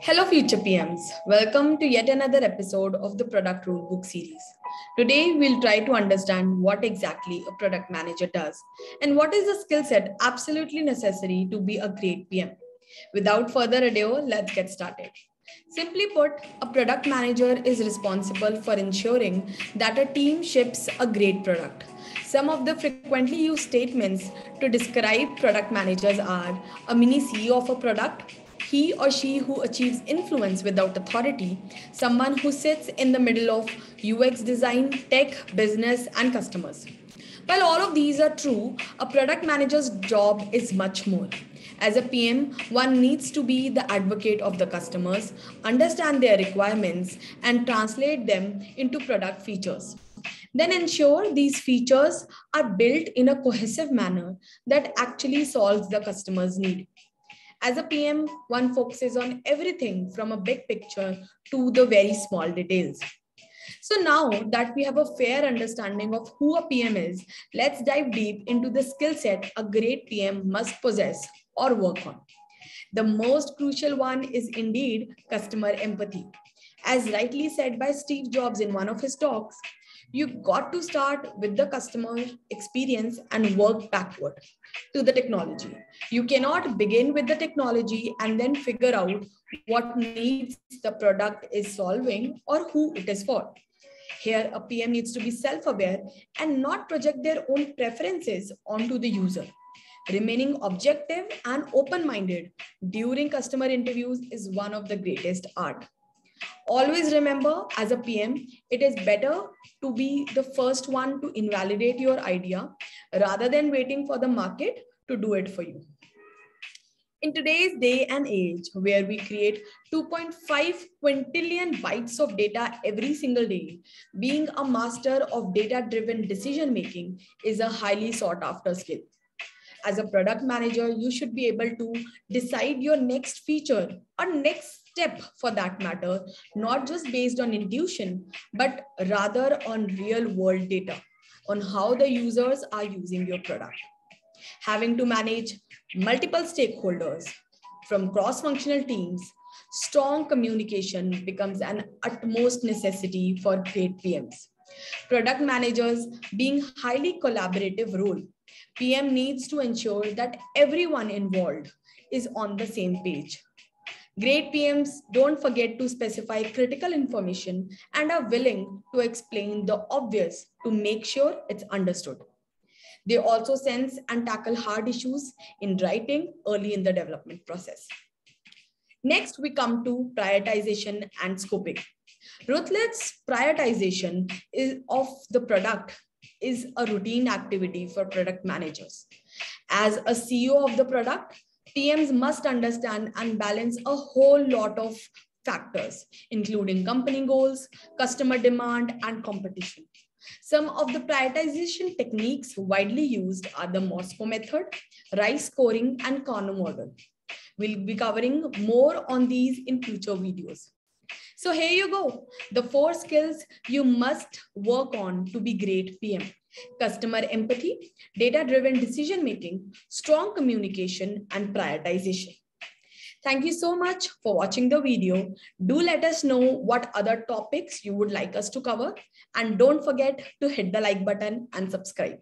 Hello, future PMs. Welcome to yet another episode of the Product Rulebook series. Today, we'll try to understand what exactly a product manager does and what is the skill set absolutely necessary to be a great PM. Without further ado, let's get started. Simply put, a product manager is responsible for ensuring that a team ships a great product. Some of the frequently used statements to describe product managers are a mini CEO of a product, he or she who achieves influence without authority, someone who sits in the middle of UX design, tech, business, and customers. While all of these are true, a product manager's job is much more. As a PM, one needs to be the advocate of the customers, understand their requirements, and translate them into product features. Then ensure these features are built in a cohesive manner that actually solves the customer's need. As a PM, one focuses on everything from a big picture to the very small details. So now that we have a fair understanding of who a PM is, let's dive deep into the skill set a great PM must possess or work on. The most crucial one is indeed customer empathy. As rightly said by Steve Jobs in one of his talks, you got to start with the customer experience and work backward to the technology. You cannot begin with the technology and then figure out what needs the product is solving or who it is for. Here, a PM needs to be self-aware and not project their own preferences onto the user. Remaining objective and open-minded during customer interviews is one of the greatest art. Always remember as a PM, it is better to be the first one to invalidate your idea rather than waiting for the market to do it for you. In today's day and age, where we create 2.5 quintillion bytes of data every single day, being a master of data driven decision making is a highly sought after skill. As a product manager, you should be able to decide your next feature or next step for that matter, not just based on intuition, but rather on real world data on how the users are using your product. Having to manage multiple stakeholders from cross functional teams, strong communication becomes an utmost necessity for great PMs. Product managers being highly collaborative role, PM needs to ensure that everyone involved is on the same page Great PMs don't forget to specify critical information and are willing to explain the obvious to make sure it's understood. They also sense and tackle hard issues in writing early in the development process. Next, we come to prioritization and scoping. Ruthless prioritization is of the product is a routine activity for product managers. As a CEO of the product, PMs must understand and balance a whole lot of factors, including company goals, customer demand, and competition. Some of the prioritization techniques widely used are the MoSCoW method, RICE scoring, and Kano model. We'll be covering more on these in future videos. So here you go, the four skills you must work on to be great PM customer empathy, data-driven decision-making, strong communication, and prioritization. Thank you so much for watching the video. Do let us know what other topics you would like us to cover. And don't forget to hit the like button and subscribe.